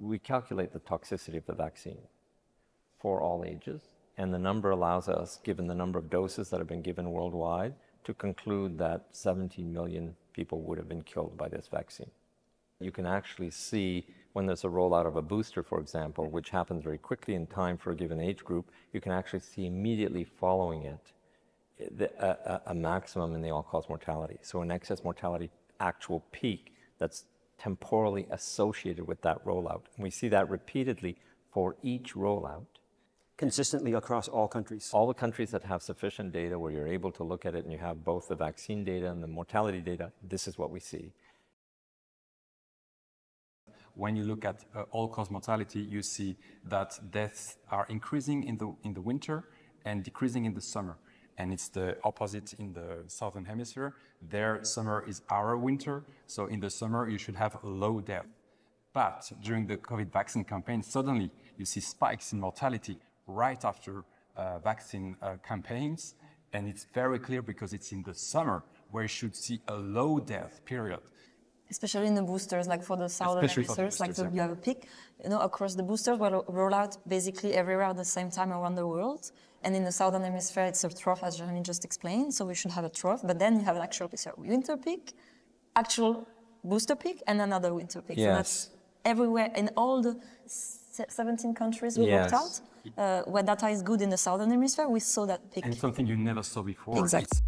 we calculate the toxicity of the vaccine for all ages, and the number allows us, given the number of doses that have been given worldwide, to conclude that 17 million people would have been killed by this vaccine. You can actually see when there's a rollout of a booster, for example, which happens very quickly in time for a given age group, you can actually see immediately following it the, a, a, maximum in the all-cause mortality. So an excess mortality actual peak that's temporally associated with that rollout. And we see that repeatedly for each rollout. Consistently across all countries? All the countries that have sufficient data where you're able to look at it and you have both the vaccine data and the mortality data, this is what we see. When you look at uh, all-cause mortality, you see that deaths are increasing in the, in the winter and decreasing in the summer and it's the opposite in the southern hemisphere. Their summer is our winter, so in the summer you should have low death. But during the COVID vaccine campaign, suddenly you see spikes in mortality right after uh, vaccine uh, campaigns, and it's very clear because it's in the summer where you should see a low death period especially in the boosters, like for the southern hemispheres, like the, yeah. you have a peak, you know, across the boosters will roll out basically everywhere at the same time around the world. And in the southern hemisphere, it's a trough, as Jeremy just explained, so we should have a trough. But then you have an actual so winter peak, actual booster peak, and another winter peak. Yes. So that's everywhere in all the 17 countries we yes. worked out. Uh, where data is good in the southern hemisphere, we saw that peak. And something you never saw before. Exactly. It's